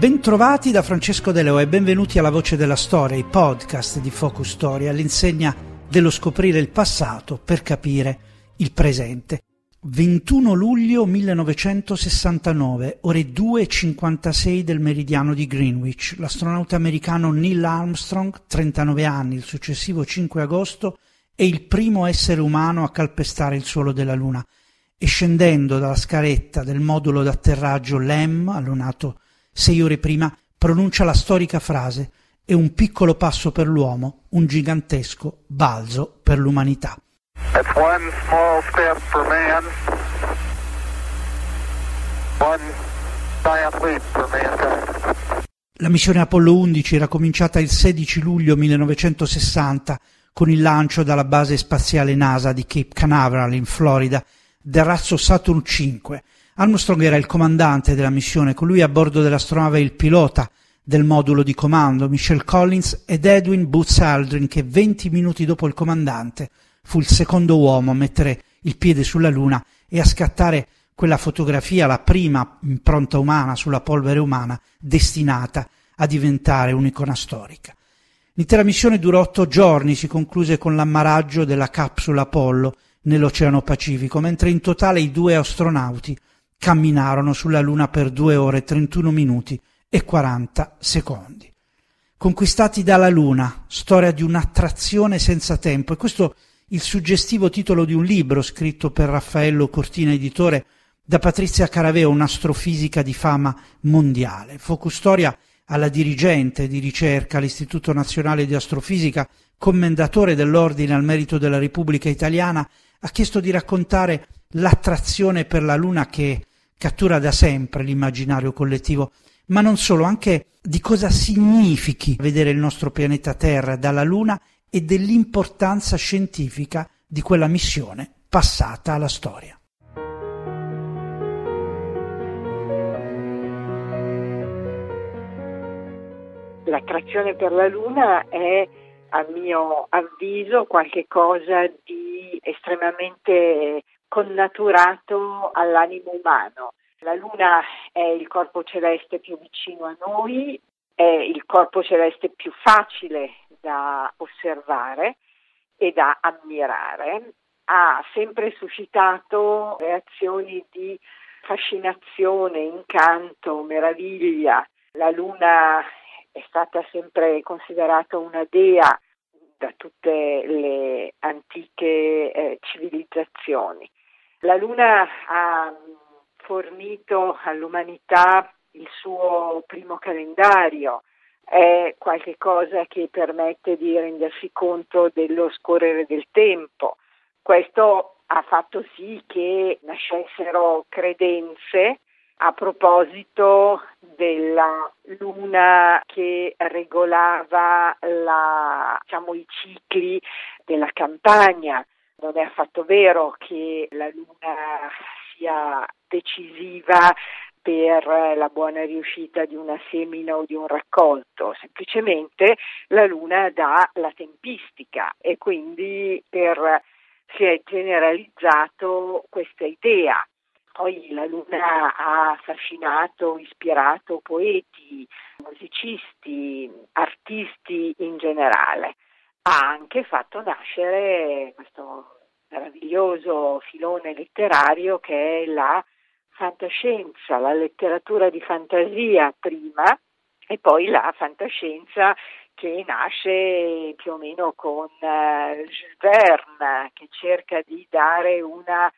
Bentrovati da Francesco De Leo e benvenuti alla Voce della Storia, i podcast di Focus Story all'insegna dello scoprire il passato per capire il presente. 21 luglio 1969, ore 2.56 del meridiano di Greenwich, l'astronauta americano Neil Armstrong, 39 anni, il successivo 5 agosto, è il primo essere umano a calpestare il suolo della Luna e scendendo dalla scaletta del modulo d'atterraggio LEM, allunato sei ore prima, pronuncia la storica frase è un piccolo passo per l'uomo, un gigantesco balzo per l'umanità. La missione Apollo 11 era cominciata il 16 luglio 1960 con il lancio dalla base spaziale NASA di Cape Canaveral in Florida del razzo Saturn V Armstrong era il comandante della missione, con lui a bordo dell'astronave il pilota del modulo di comando, Michelle Collins ed Edwin Boots Aldrin, che 20 minuti dopo il comandante fu il secondo uomo a mettere il piede sulla Luna e a scattare quella fotografia, la prima impronta umana sulla polvere umana, destinata a diventare un'icona storica. L'intera missione durò otto giorni, si concluse con l'ammaraggio della capsula Apollo nell'Oceano Pacifico, mentre in totale i due astronauti camminarono sulla Luna per due ore 31 minuti e 40 secondi. Conquistati dalla Luna, storia di un'attrazione senza tempo, e questo il suggestivo titolo di un libro scritto per Raffaello Cortina editore da Patrizia Caraveo, un'astrofisica di fama mondiale. Focus Storia alla dirigente di ricerca all'Istituto Nazionale di Astrofisica, commendatore dell'Ordine al Merito della Repubblica Italiana, ha chiesto di raccontare l'attrazione per la Luna che cattura da sempre l'immaginario collettivo, ma non solo, anche di cosa significhi vedere il nostro pianeta Terra dalla Luna e dell'importanza scientifica di quella missione passata alla storia. L'attrazione per la Luna è, a mio avviso, qualcosa di estremamente connaturato all'animo umano. La Luna è il corpo celeste più vicino a noi, è il corpo celeste più facile da osservare e da ammirare. Ha sempre suscitato reazioni di fascinazione, incanto, meraviglia. La Luna è stata sempre considerata una dea da tutte le antiche eh, civilizzazioni. La Luna ha fornito all'umanità il suo primo calendario, è qualcosa che permette di rendersi conto dello scorrere del tempo. Questo ha fatto sì che nascessero credenze a proposito della luna che regolava la, diciamo, i cicli della campagna, non è affatto vero che la Luna sia decisiva per la buona riuscita di una semina o di un raccolto, semplicemente la Luna dà la tempistica e quindi per, si è generalizzato questa idea. Poi la Luna ha affascinato, ispirato poeti, musicisti, artisti in generale ha anche fatto nascere questo meraviglioso filone letterario che è la fantascienza, la letteratura di fantasia prima e poi la fantascienza che nasce più o meno con uh, Jules Verne che cerca di dare una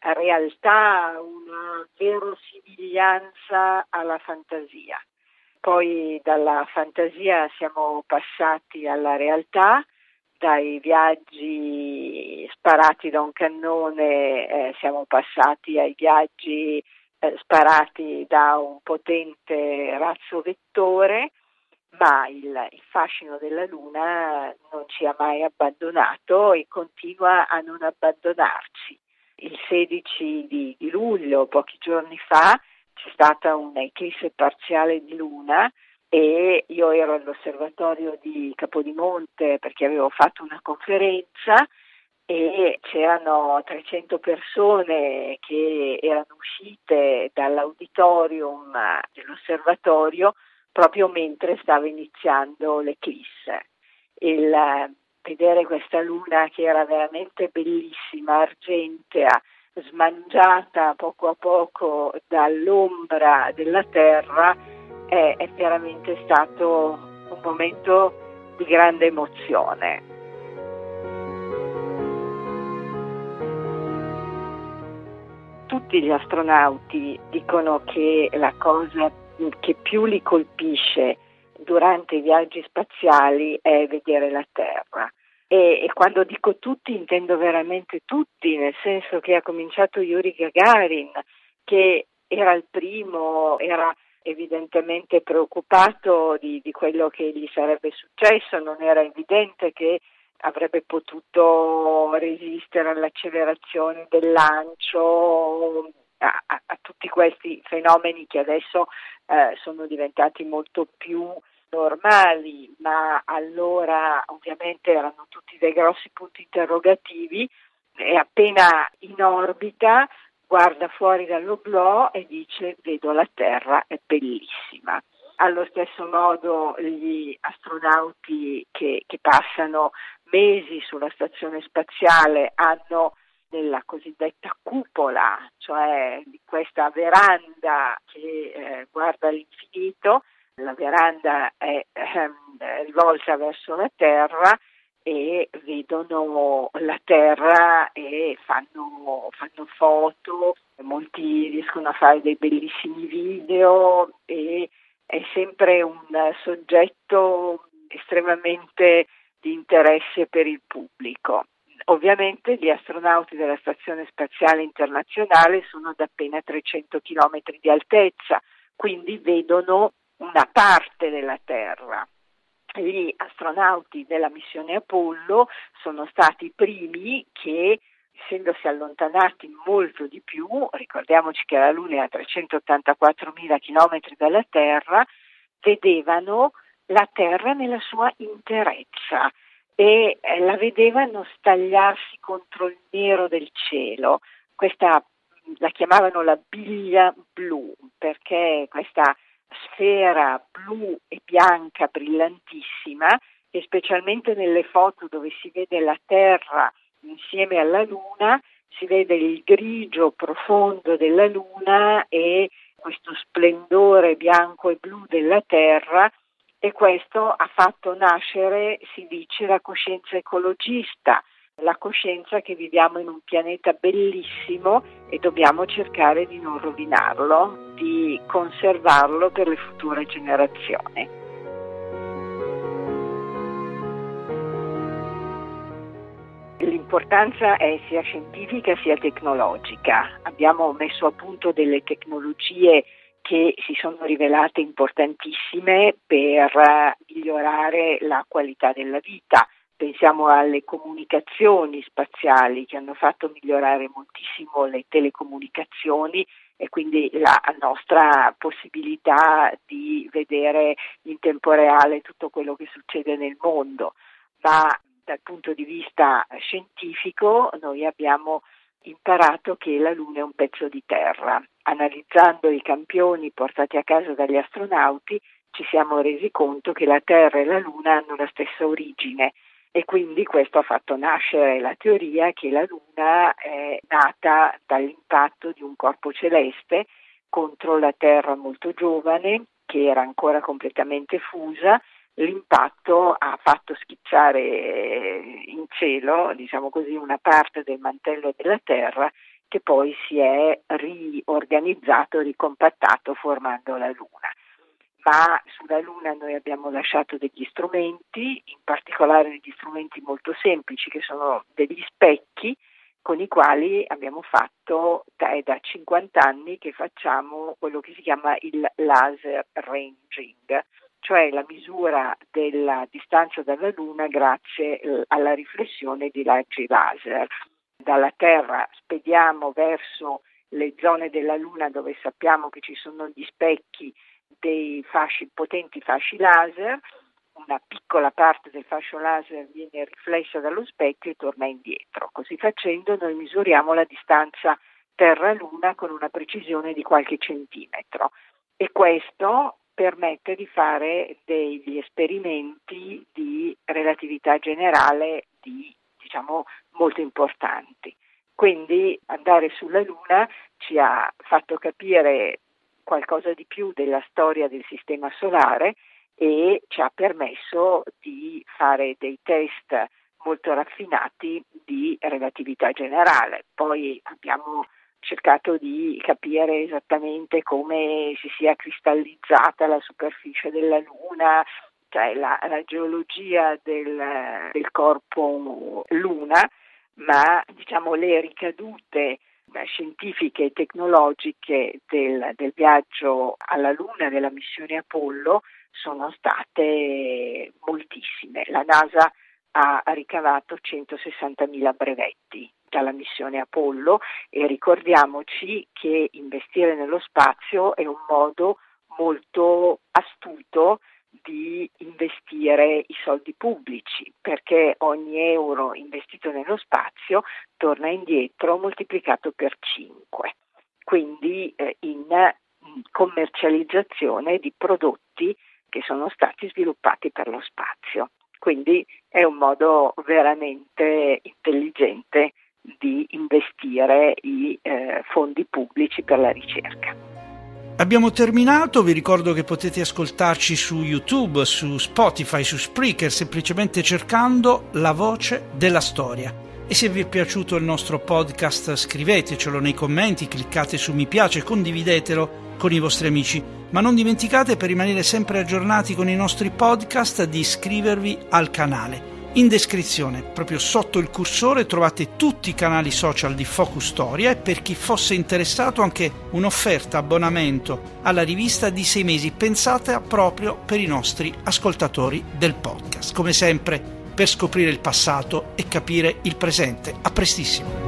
realtà, una verosimiglianza alla fantasia. Poi dalla fantasia siamo passati alla realtà, dai viaggi sparati da un cannone eh, siamo passati ai viaggi eh, sparati da un potente razzo vettore, ma il, il, fascino della Luna non ci ha mai abbandonato e continua a non abbandonarci. Il 16 di, di luglio, pochi giorni fa, c'è stata un'eclisse parziale di luna e io ero all'osservatorio di Capodimonte perché avevo fatto una conferenza e c'erano 300 persone che erano uscite dall'auditorium dell'osservatorio proprio mentre stava iniziando l'eclisse. Il, vedere questa luna che era veramente bellissima, argentea, smangiata poco a poco dall'ombra della terra, è, è veramente stato un momento di grande emozione. tutti gli astronauti dicono che la cosa che più li colpisce durante i viaggi spaziali è vedere la Terra. E, e, quando dico tutti intendo veramente tutti, nel senso che ha cominciato Yuri Gagarin, che era il primo, era evidentemente preoccupato di, di quello che gli sarebbe successo, non era evidente che avrebbe potuto resistere all'accelerazione del lancio, a, a, a tutti questi fenomeni che adesso eh, sono diventati molto più normali, ma allora ovviamente erano tutti dei grossi punti interrogativi e appena in orbita guarda fuori dall'oblò e dice vedo la Terra, è bellissima. Allo stesso modo gli astronauti che, che passano mesi sulla stazione spaziale hanno nella cosiddetta cupola, cioè questa veranda che eh, guarda l'infinito, la veranda è eh, rivolta verso la terra e vedono la terra e fanno, fanno, foto, molti riescono a fare dei bellissimi video e è sempre un soggetto estremamente di interesse per il pubblico. Ovviamente gli astronauti della Stazione Spaziale Internazionale sono ad appena 300 km di altezza, quindi vedono una parte della Terra. Gli astronauti della missione Apollo sono stati i primi che, essendosi allontanati molto di più, ricordiamoci che la Luna è a 384.000 km dalla Terra, vedevano la Terra nella sua interezza e eh, la vedevano stagliarsi contro il nero del cielo. Questa la chiamavano la biglia blu perché questa sfera blu e bianca brillantissima e specialmente nelle foto dove si vede la Terra insieme alla Luna si vede il grigio profondo della Luna e questo splendore bianco e blu della Terra e questo ha fatto nascere, si dice, la coscienza ecologista, la coscienza che viviamo in un pianeta bellissimo e dobbiamo cercare di non rovinarlo, di conservarlo per le future generazioni. L'importanza è sia scientifica sia tecnologica. Abbiamo messo a punto delle tecnologie che si sono rivelate importantissime per migliorare la qualità della vita. Pensiamo alle comunicazioni spaziali che hanno fatto migliorare moltissimo le telecomunicazioni e quindi la nostra possibilità di vedere in tempo reale tutto quello che succede nel mondo. Ma dal punto di vista scientifico noi abbiamo imparato che la Luna è un pezzo di terra. Analizzando i campioni portati a casa dagli astronauti ci siamo resi conto che la Terra e la Luna hanno la stessa origine e quindi questo ha fatto nascere la teoria che la Luna è nata dall'impatto di un corpo celeste contro la Terra molto giovane che era ancora completamente fusa l'impatto ha fatto schicciare in cielo, diciamo così, una parte del mantello della Terra che poi si è riorganizzato, ricompattato formando la Luna. Ma sulla Luna noi abbiamo lasciato degli strumenti, in particolare degli strumenti molto semplici che sono degli specchi con i quali abbiamo fatto, è da 50 anni che facciamo quello che si chiama il laser ranging cioè la misura della distanza dalla Luna grazie eh, alla riflessione di raggi laser. Dalla Terra spediamo verso le zone della Luna dove sappiamo che ci sono gli specchi dei fasci, potenti fasci laser, una piccola parte del fascio laser viene riflessa dallo specchio e torna indietro. Così facendo noi misuriamo la distanza Terra-Luna con una precisione di qualche centimetro e questo permette di fare degli esperimenti di relatività generale di, diciamo, molto importanti. Quindi andare sulla Luna ci ha fatto capire qualcosa di più della storia del Sistema Solare e ci ha permesso di fare dei test molto raffinati di relatività generale. Poi abbiamo cercato di capire esattamente come si sia cristallizzata la superficie della Luna, cioè la, la geologia del, del, corpo Luna, ma diciamo le ricadute scientifiche e tecnologiche del, del viaggio alla Luna della missione Apollo sono state moltissime. La NASA ha ricavato 160.000 brevetti dalla missione Apollo e ricordiamoci che investire nello spazio è un modo molto astuto di investire i soldi pubblici perché ogni euro investito nello spazio torna indietro moltiplicato per 5 quindi eh, in commercializzazione di prodotti che sono stati sviluppati per lo spazio quindi è un modo veramente intelligente di investire i eh, fondi pubblici per la ricerca. Abbiamo terminato, vi ricordo che potete ascoltarci su YouTube, su Spotify, su Spreaker, semplicemente cercando la voce della storia. E se vi è piaciuto il nostro podcast scrivetecelo nei commenti, cliccate su mi piace, condividetelo con i vostri amici. Ma non dimenticate per rimanere sempre aggiornati con i nostri podcast di iscrivervi al canale. In descrizione, proprio sotto il cursore, trovate tutti i canali social di Focus Storia e per chi fosse interessato anche un'offerta abbonamento alla rivista di sei mesi pensata proprio per i nostri ascoltatori del podcast. Come sempre, per scoprire il passato e capire il presente. A prestissimo!